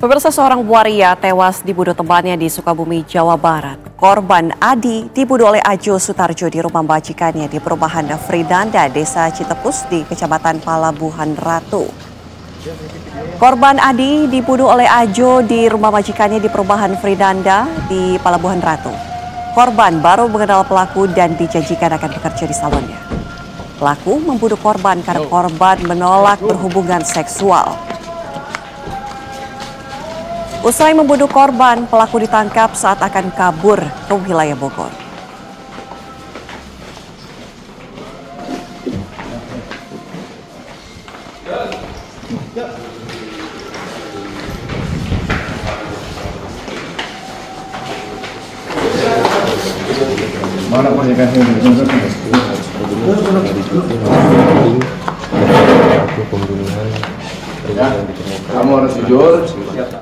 Pemirsa seorang waria tewas dibunuh temannya di Sukabumi, Jawa Barat. Korban Adi dibunuh oleh Ajo Sutarjo di rumah bajikannya di perumahan Fridanda, Desa Citepus di Kecamatan Palabuhan Ratu. Korban Adi dibunuh oleh Ajo di rumah majikannya di perumahan Fridanda di Palabuhan Ratu. Korban baru mengenal pelaku dan dijanjikan akan bekerja di salonnya. Pelaku membunuh korban karena korban menolak berhubungan seksual. Usai membunuh korban, pelaku ditangkap saat akan kabur ke wilayah Bogor. Kamu harus jujur.